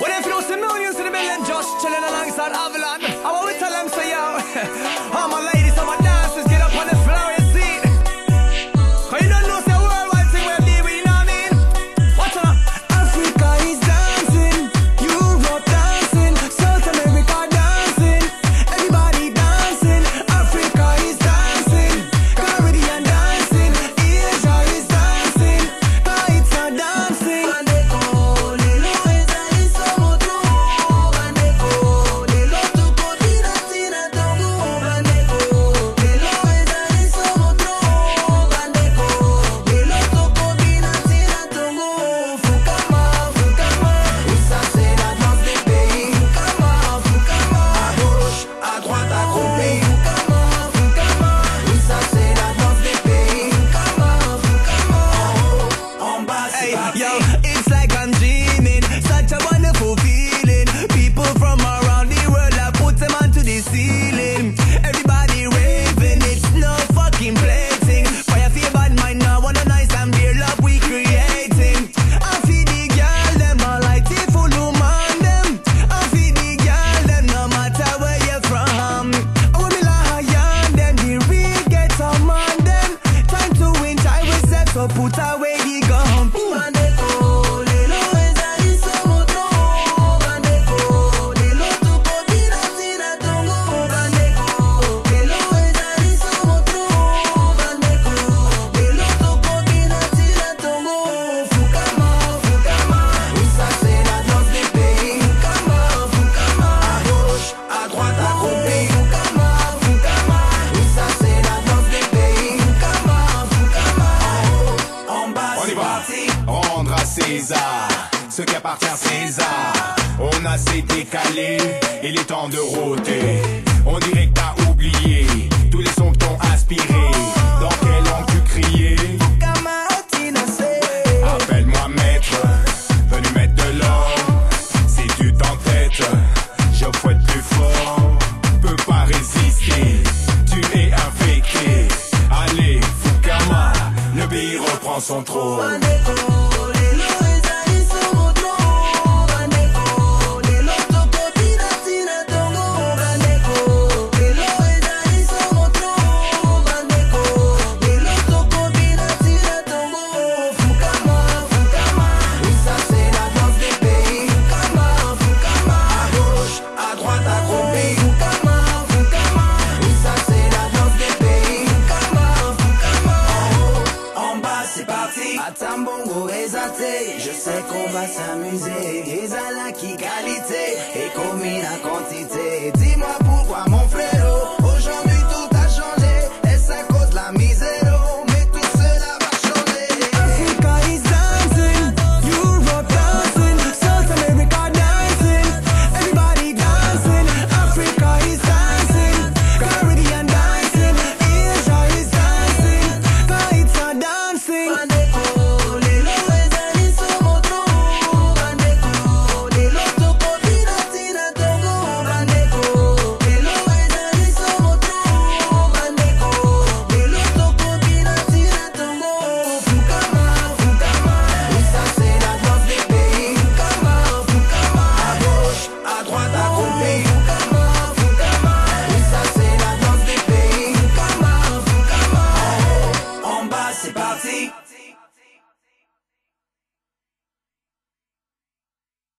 What if you don't see me? 不再为 sortir ses arts. On a assez décalé, il est temps de rôter. On dirait que t'as oublié tous les sons que t'ont aspiré. Dans quelle langue tu criais? Appelle-moi maître, venu mettre de l'or. Si tu t'entêtes, je fouette plus fort. Peux pas résister, tu es infecté. Allez, Fukama, le pays reprend son trône. qu'on va s'amuser. Des à la qui qualité et commis la quantité. Dis-moi pourquoi